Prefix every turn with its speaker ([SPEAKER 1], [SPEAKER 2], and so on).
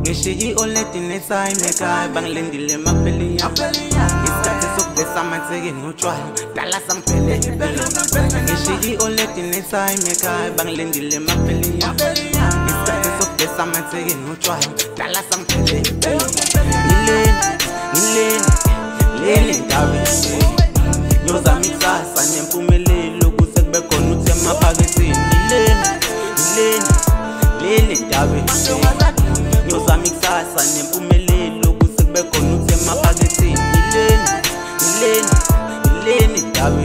[SPEAKER 1] ngishiye i-oledi nesayi mekhaya bangilindile mapheli isikhathi sokuvesa manseke ngotshwala dala sangiphelele ngishiye i-oledi nesayi mekhaya bangilindile mapheli isikhathi sokuvesa manseke ngotshwala dala sangiphelele ngileni ngileni leli ngiyayidlalela indawo ngiyozama ikusasa nempumelelo kuze kube khona uthe emaphaketheni yileni yileni yileni indawo